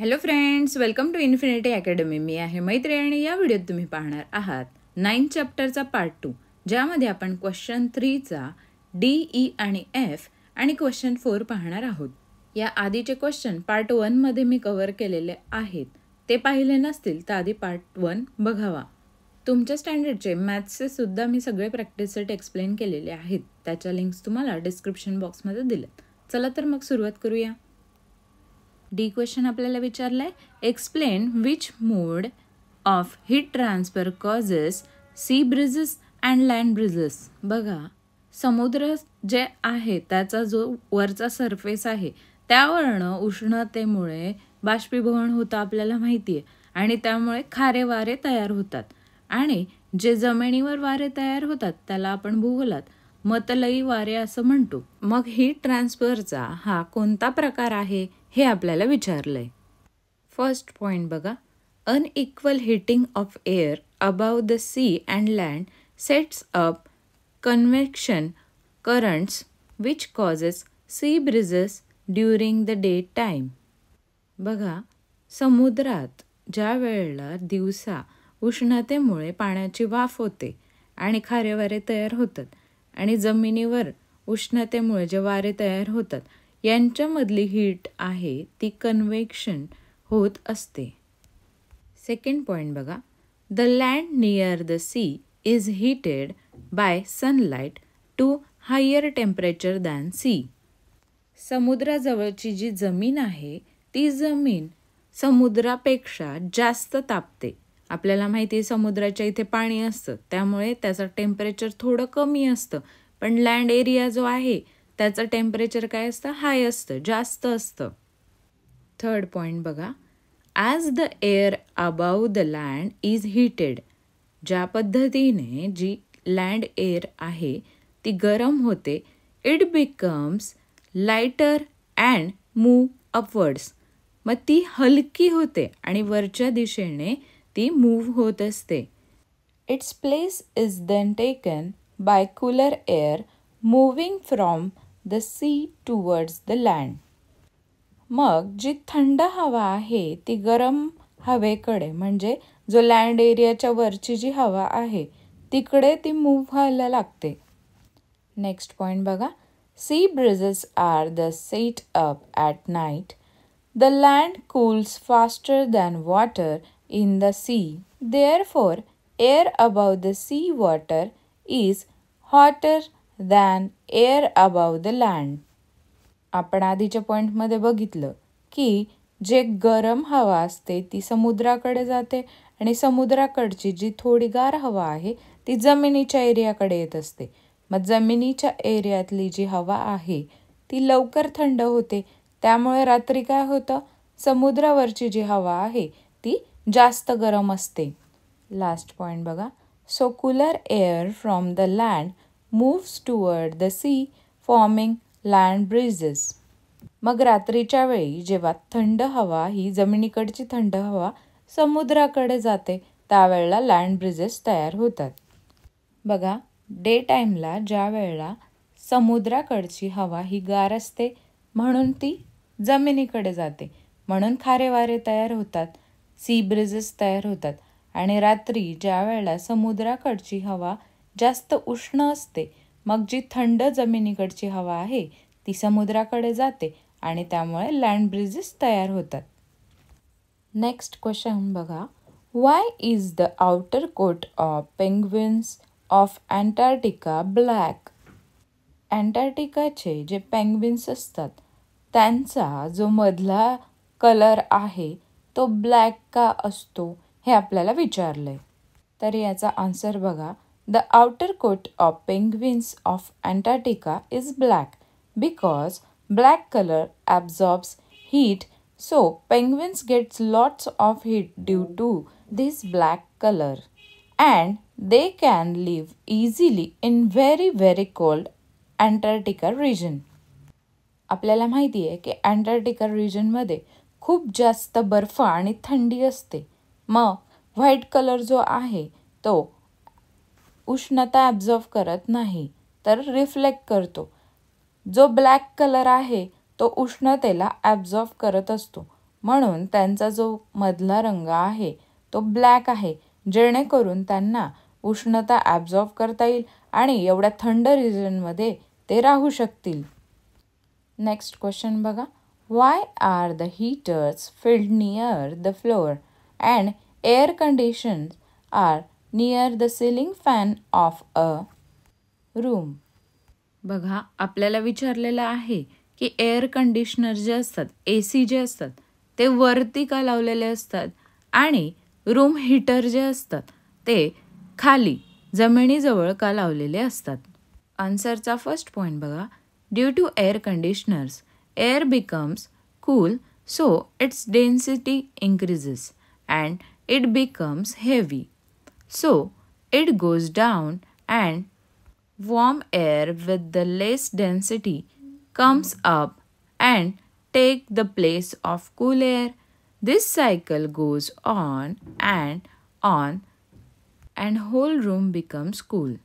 Hello friends welcome to infinity academy मी आहे मैत्री आणि या व्हिडिओत तुम्ही पाहणार आहात नाईन्थ चॅप्टरचा पार्ट टू ज्यामध्ये आपण क्वेश्चन थ्रीचा डी ई आणि एफ आणि क्वेश्चन फोर पाहणार आहोत. या आधीचे क्वेश्चन पार्ट वनमध्ये मी कव्हर केलेले आहेत. ते पाहिले नसतील तर आधी पार्ट वन बघावा. तुमच्या स्टँडर्डचे मॅथ्सचे सुद्धा मी सगळे प्रॅक्टिस सेट एक्सप्लेन केलेले आहेत. त्याच्या लिंक्स तुम्हाला डिस्क्रिप्शन बॉक्समध्ये दिलेत. चला तर मग सुरुवात करूया. डी क्वेश्चन आपल्याला विचारलं आहे explain which mode of heat transfer causes sea breezes and land breezes बघा समुद्र जे आहे त्याचा जो वरचा सरफेस आहे त्यावरनं उष्णतेमुळे बाष्पीभवन होतं आपल्याला माहिती आहे आणि त्यामुळे खारे वारे तयार होतात. आणि जे जमिनीवर वारे तयार होतात त्याला आपण भूगोलात मतलई वारे असं म्हणतो. मग हीट ट्रान्सफरचा हा कोणता प्रकार आहे? हे आपल्याला विचारलं आहे फर्स्ट पॉईंट बघा. Unequal heating of air above the sea and land sets up convection currents which causes sea breezes during the day time बघा समुद्रात ज्या वेळेला दिवसा उष्णतेमुळे पाण्याची वाफ होते आणि खारे वारे तयार होतात आणि जमिनीवर उष्णतेमुळे जे वारे तयार होतात यांच्यामधली हीट आहे ती कन्व्हेक्शन होत असते. सेकंड पॉईंट बघा. The land near the sea is heated by sunlight to higher temperature than sea. समुद्राजवळची जी जमीन आहे ती जमीन समुद्रापेक्षा जास्त तापते. आपल्याला माहिती आहे समुद्राच्या इथे पाणी असतं त्यामुळे त्याचं टेम्परेचर थोडं कमी असतं. पण लँड एरिया जो आहे त्याचं टेम्परेचर काय असतं? हाय असतं जास्त असतं. थर्ड पॉईंट बघा. As the air above the land is heated ज्या पद्धतीने जी लँड एअर आहे ती गरम होते it becomes lighter and move upwards मग ती हलकी होते आणि वरच्या दिशेने ती मूव्ह होत असते. Its place is then taken by cooler air moving from the sea towards the land मग जी थंड हवा आहे ती गरम हवेकडे म्हणजे जो लँड एरियाच्या वरची जी हवा आहे तिकडे ती मूव्ह व्हायला लागते. नेक्स्ट पॉईंट बघा. Sea breezes are the set up at night the land cools faster than water in the sea. Therefore, air above the sea water is hotter than air above the land आपण आधीच्या पॉईंटमध्ये बघितलं की जे गरम हवा असते ती समुद्राकडे जाते आणि समुद्राकडची जी थोडी गार हवा आहे ती जमिनीच्या एरियाकडे येत असते. मग जमिनीच्या एरियातली जी हवा आहे ती लवकर थंड होते. त्यामुळे रात्री काय होतं? समुद्रावरची जी हवा आहे ती जास्त गरम असते. लास्ट पॉईंट बघा. So cooler air from the land moves toward the sea forming land breezes मग रात्रीच्या वेळी जेव्हा थंड हवा ही जमिनीकडची थंड हवा समुद्राकडे जाते त्यावेळेला लँड ब्रिजेस तयार होतात. बघा डे टाईमला ज्या वेळेला समुद्राकडची हवा ही गार असते म्हणून ती जमिनीकडे जाते. म्हणून खारे वारे तयार होतात सी ब्रिजेस तयार होतात. आणि रात्री ज्या वेळेला समुद्राकडची हवा जास्त उष्ण असते. मग जी थंड जमिनीकडची हवा आहे ती समुद्राकडे जाते आणि त्यामुळे लँड ब्रिजेस तयार होतात. नेक्स्ट क्वेश्चन बघा. Why is the outer coat of penguins of Antarctica black अँटार्क्टिकाचे जे पेंग्विन्स असतात त्यांचा जो मधला कलर आहे तो ब्लॅक का असतो हे आपल्याला विचारलं आहे तर याचा आन्सर बघा. the outer coat of penguins of Antarctica is black because black colour absorbs heat so penguins gets lots of heat due to this black colour and they can live easily in very very cold Antarctica region आपल्याला माहिती आहे की Antarctica रिजनमध्ये खूप जास्त बर्फ आणि थंडी असते मग व्हाईट कलर जो आहे तो उष्णता ॲब्झॉर्व करत नाही तर रिफ्लेक्ट करतो. जो ब्लॅक कलर आहे तो उष्णतेला ॲब्झॉर्व करत असतो. म्हणून त्यांचा जो मधला रंग आहे तो ब्लॅक आहे जेणेकरून त्यांना उष्णता ॲब्झॉर्ब करता येईल आणि एवढ्या थंड रिजनमध्ये ते राहू शकतील. नेक्स्ट क्वेश्चन बघा. Why are the heaters filled near the floor and air conditions are near the ceiling fan of a room बघा आपल्याला विचारलेलं आहे की एअर कंडिशनर जे असतात ए सी जे असतात ते वरती का लावलेले असतात? आणि रूम हीटर जे असतात ते खाली जमिनीजवळ का लावलेले असतात? आन्सरचा फर्स्ट पॉईंट बघा. Due to air conditioners air becomes cool so its density increases and it becomes heavy So it goes down and warm air with the less density comes up and take the place of cool air. This cycle goes on and on and whole room becomes cool.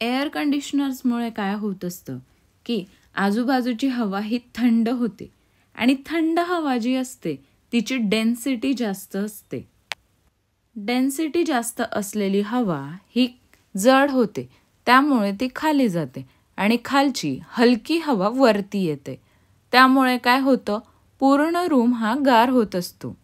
Air कंडिशनर्समुळे काय होत असतं की आजूबाजूची हवा ही थंड होते आणि थंड हवा जी असते तिची डेन्सिटी जास्त असते डेन्सिटी जास्त असलेली हवा ही जड होते त्यामुळे ती खाली जाते आणि खालची हलकी हवा वरती येते. त्यामुळे काय होतं? पूर्ण रूम हा गार होत असतो.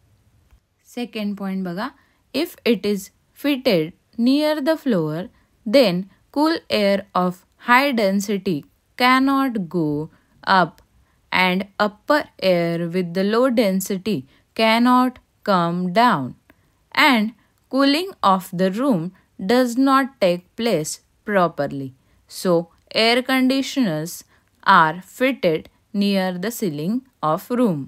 सेकंड पॉईंट बघा. If it is fitted near the floor then cool air of high density cannot go up and upper air with the low density cannot come down and cooling of the room does not take place properly. So, air conditioners are fitted near the ceiling of room.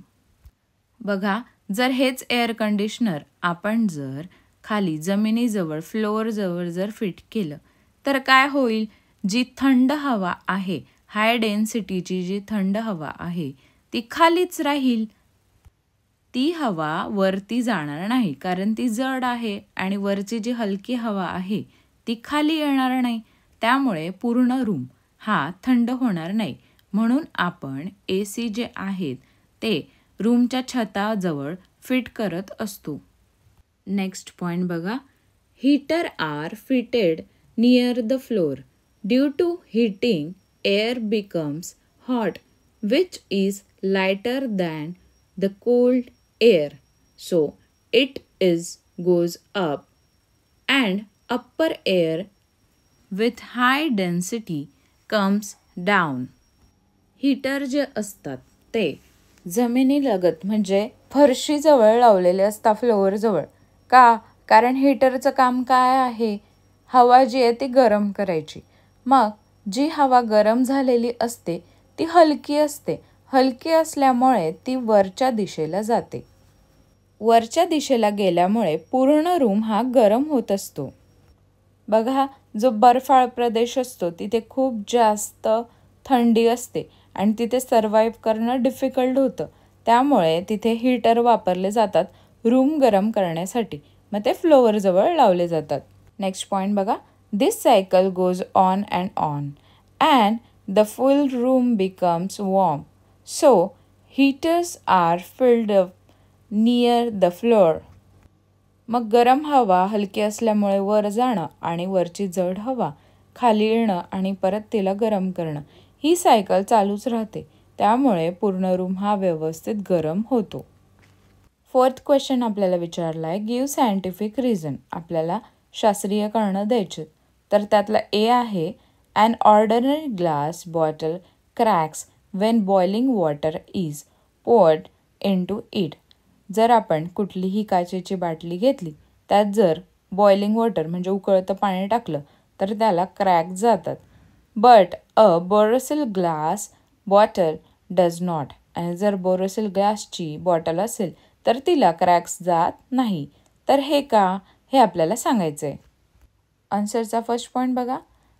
बघा जर हेच air conditioner आपण जर खाली जमिनीजवळ फ्लोअरजवळ जर fit केलं तर काय होईल जी थंड हवा आहे हाय डेन्सिटीची जी थंड हवा आहे ती खालीच राहील ती हवा वरती जाणार नाही कारण ती जड आहे आणि वरची जी हलकी हवा आहे ती खाली येणार नाही. त्यामुळे पूर्ण रूम हा थंड होणार नाही. म्हणून आपण ए सी जे आहेत ते रूमच्या छताजवळ फिट करत असतो. नेक्स्ट पॉईंट बघा. Heater are fitted near the floor due to heating air becomes hot which is lighter than the cold air so it is goes up and upper air with high density comes down heater जे असतात ते जमिनीलगत म्हणजे फरशीजवळ लावलेले असतात फ्लोअरजवळ का? कारण हीटरचं काम काय आहे? हवा जी आहे ती गरम करायची. मग जी हवा गरम झालेली असते ती हलकी असते. हलकी असल्यामुळे ती वरच्या दिशेला जाते. वरच्या दिशेला गेल्यामुळे पूर्ण रूम हा गरम होत असतो. बघा जो बर्फाळ प्रदेश असतो तिथे खूप जास्त थंडी असते आणि तिथे सर्वाईव्ह करणं डिफिकल्ट होतं. त्यामुळे तिथे हीटर वापरले जातात रूम गरम करण्यासाठी. मग ते फ्लोअरजवळ लावले जातात. नेक्स्ट पॉईंट बघा. This cycle goes on and on and the full room becomes warm so heaters are filled up near the floor. मग गरम हवा हलकी असल्यामुळे वर जाणं आणि वरची जड हवा खाली येणं आणि परत तिला गरम करणं ही सायकल चालूच राहते. त्यामुळे पूर्ण रूम हा व्यवस्थित गरम होतो. फोर्थ क्वेश्चन आपल्याला विचारला आहे गिव्ह सायंटिफिक रिझन आपल्याला शास्त्रीय कारणं द्यायचे तर त्यातला ए आहे and ordinary glass bottle cracks when boiling water is poured into it जर आपण कुठलीही काचेची बाटली घेतली त्यात जर बॉइलिंग वॉटर म्हणजे उकळतं पाणी टाकलं तर त्याला क्रॅक जातात. But a Borosil glass bottle does not आणि जर बोरोसिल ग्लासची बॉटल असेल तर तिला क्रॅक्स जात नाही. तर हे का? हे आपल्याला सांगायचं आहे आन्सरचा फर्स्ट पॉईंट बघा.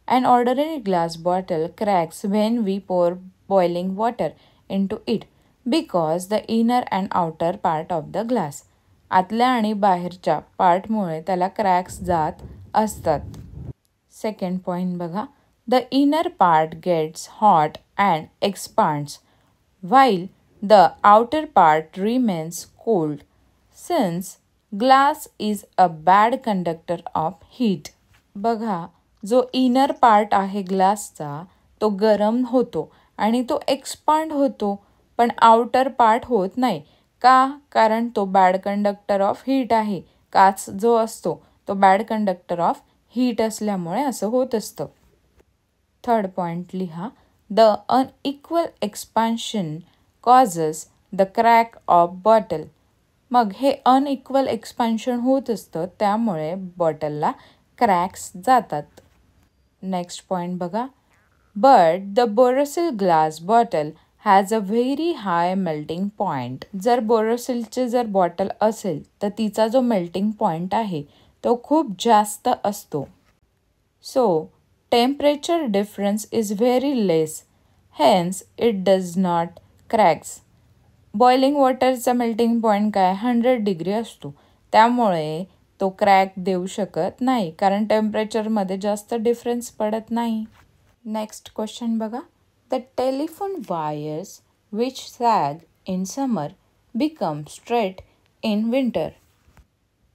And ordinary glass bottle cracks when we pour boiling water into it it because the inner and outer part of the glass आतल्या आणि बाहेरच्या पार्टमुळे त्याला क्रॅक्स जात असतात. सेकंड पॉईंट बघा. The inner part gets hot and expands while the outer part remains cold since glass is a bad conductor of heat बघा जो इनर पार्ट आहे ग्लासचा तो गरम होतो. आणि तो एक्सपांड होतो पण आउटर पार्ट होत नाही. का? कारण तो बॅड कंडक्टर ऑफ हीट आहे. काच जो असतो तो बॅड कंडक्टर ऑफ हीट असल्यामुळे असं होत असतं. थर्ड पॉइंट लिहा. The unequal expansion causes the crack of bottle मग हे अनइक्वल एक्सपान्शन होत असतं त्यामुळे बॉटलला क्रॅक्स जातात. नेक्स्ट पॉईंट बघा. But the Borosil glass bottle has a very high melting point जर बोरोसिलचे जर बॉटल असेल तर तिचा जो मेल्टिंग पॉईंट आहे तो खूप जास्त असतो. So temperature difference is very less hence it does not cracks boiling वॉटरचा melting point काय? हंड्रेड डिग्री असतो. त्यामुळे तो क्रॅक देऊ शकत नाही कारण टेम्परेचरमध्ये जास्त डिफरन्स पडत नाही. नेक्स्ट क्वेश्चन बघा. The telephone wires which sag in summer become straight in winter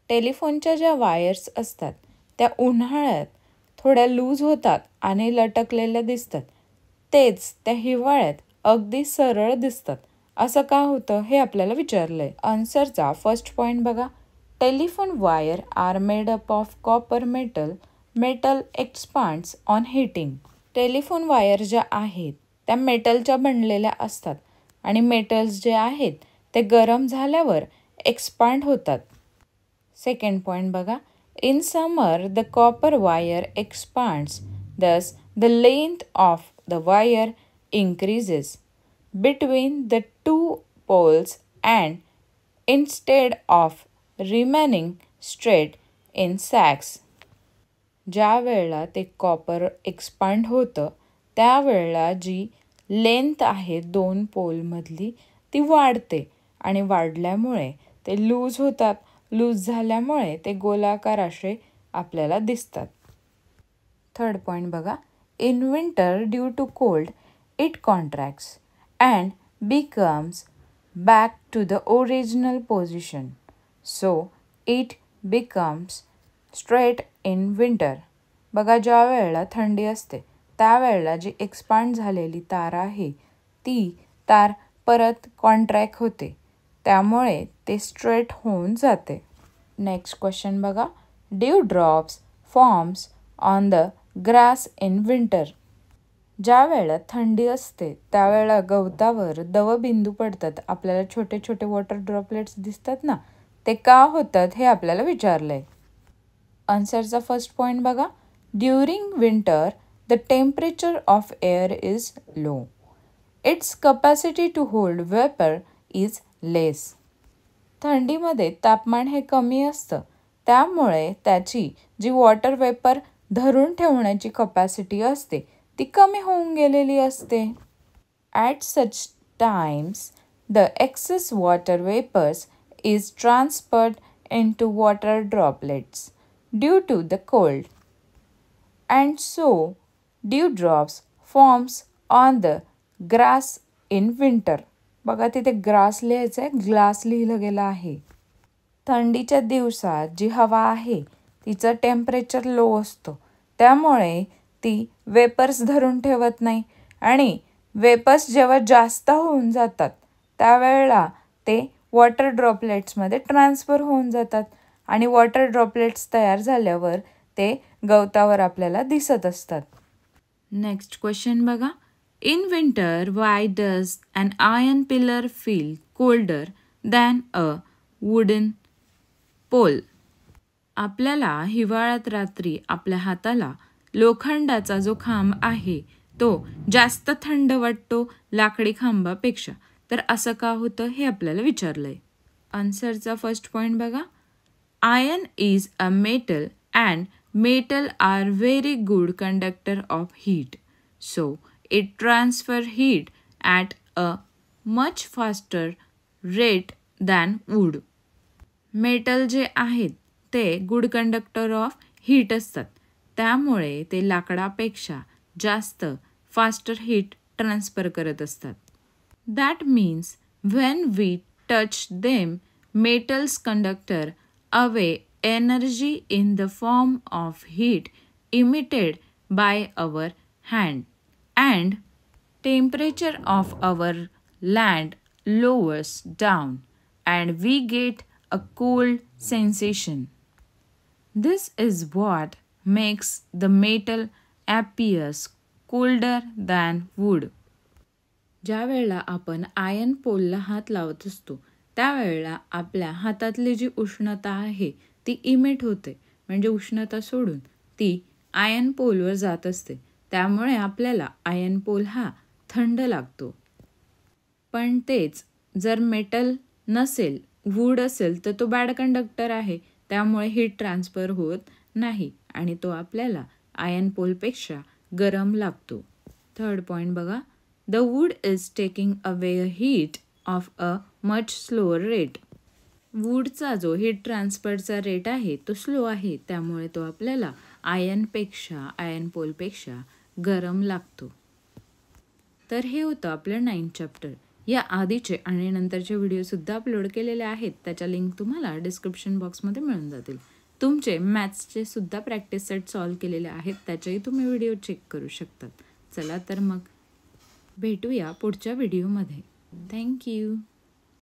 टेलिफोनच्या ज्या वायर्स असतात त्या उन्हाळ्यात थोड्या लूज होतात आणि लटकलेल्या दिसतात. तेच त्या हिवाळ्यात अगदी सरळ दिसतात. असं का होतं हे आपल्याला विचारलंय. आन्सरचा फर्स्ट पॉईंट बघा. Telephone wire are made up of copper metal metal expands on heating telephone wire ज्या आहेत त्या मेटलच्या बनलेल्या असतात आणि मेटल्स जे आहेत ते गरम झाल्यावर एक्सपांड होतात. सेकंड पॉईंट बघा. In summer the copper wire expands thus the length of the wire increases between the two poles and instead of remaining straight in sags ज्या वेळेला ते कॉपर एक्सपांड होतं त्यावेळेला जी लेंथ आहे दोन पोलमधली ती वाढते. आणि वाढल्यामुळे ते लूज होतात. लूज झाल्यामुळे ते गोलाकार असे आपल्याला दिसतात. थर्ड पॉईंट बघा. In winter due to cold it contracts and becomes back to the original position so it becomes straight in winter. बघा ज्या वेळेला थंडी असते त्यावेळेला जी एक्सपांड झालेली तार आहे ती तार परत कॉन्ट्रॅक्ट होते. त्यामुळे ते स्ट्रेट होऊन जाते. नेक्स्ट क्वेश्चन बघा. Dew drops forms on the grass in winter ज्या वेळेला थंडी असते त्यावेळेला गवतावर दवबिंदू पडतात. आपल्याला छोटे छोटे वॉटर ड्रॉपलेट्स दिसतात ना? ते का होतात हे आपल्याला विचारलंय. आन्सरचा फर्स्ट पॉईंट बघा during winter the temperature of air is low its capacity to hold vapour is less थंडीमध्ये तापमान हे कमी असतं. त्यामुळे त्याची जी वॉटर वेपर धरून ठेवण्याची कपॅसिटी असते ती कमी होऊन गेलेली असते. At such times the excess water vapours is transferred into water droplets due to the cold and so dew drops forms on the grass in winter बघा तिथे ग्रास लिहायचं आहे ग्लास लिहिलं गेलं आहे. थंडीच्या दिवसात जी हवा आहे तिचं टेम्परेचर लो असतो. त्यामुळे ती वेपर्स धरून ठेवत नाही. आणि वेपर्स जेव्हा जास्त होऊन जातात त्यावेळेला ते वॉटर ड्रॉपलेट्समध्ये ट्रान्सफर होऊन जातात. आणि वॉटर ड्रॉपलेट्स तयार झाल्यावर ते गवतावर आपल्याला दिसत असतात. नेक्स्ट क्वेश्चन बघा. In winter why does an iron pillar feel colder than a wooden pole आपल्याला हिवाळ्यात रात्री आपल्या हाताला लोखंडाचा जो खांब आहे तो जास्त थंड वाटतो लाकडी खांबापेक्षा. तर असं का होतं हे आपल्याला विचारलंय. आन्सरचा फर्स्ट पॉईंट बघा. Iron is a metal and metal are very good conductor of heat so it transfer heat at a much faster rate than wood metal जे आहेत ते गुड कंडक्टर ऑफ हीट असतात. त्यामुळे ते लाकडापेक्षा जास्त फास्टर हीट ट्रान्सफर करत असतात. That means When we touch them, metals conductor away energy in the form of heat emitted by our hand and temperature of our land lowers down and we get a cold sensation. This is what makes the metal appears colder than wood. ज्या वेळेला आपण ion पोलला हात लावत असतो त्यावेळेला आपल्या हातातली जी उष्णता आहे ती इमिट होते. म्हणजे उष्णता सोडून ती आयन पोलवर जात असते. त्यामुळे आपल्याला आयन पोल हा थंड लागतो. पण तेच जर मेटल नसेल वूड असेल तर तो बॅड कंडक्टर आहे. त्यामुळे हीट ट्रान्सफर होत नाही आणि तो आपल्याला आयन पोलपेक्षा गरम लागतो. थर्ड पॉईंट बघा. The wood is taking away a heat of a much slower rate वूडचा जो हीट ट्रान्सफरचा रेट आहे तो स्लो आहे. त्यामुळे तो आपल्याला आयनपेक्षा आयन पोलपेक्षा गरम लागतो. तर हे होतं आपलं नाईन चॅप्टर या आधीचे आणि नंतरचे व्हिडिओसुद्धा अपलोड केलेले आहेत. त्याच्या लिंक तुम्हाला डिस्क्रिप्शन बॉक्समध्ये मिळून जातील. तुमचे मॅथ्सचे सुद्धा प्रॅक्टिस सेट सॉल्व केलेले आहेत. त्याचेही तुम्ही व्हिडिओ चेक करू शकतात. चला तर मग भेटूया पुढच्या व्हिडिओमध्ये Thank you.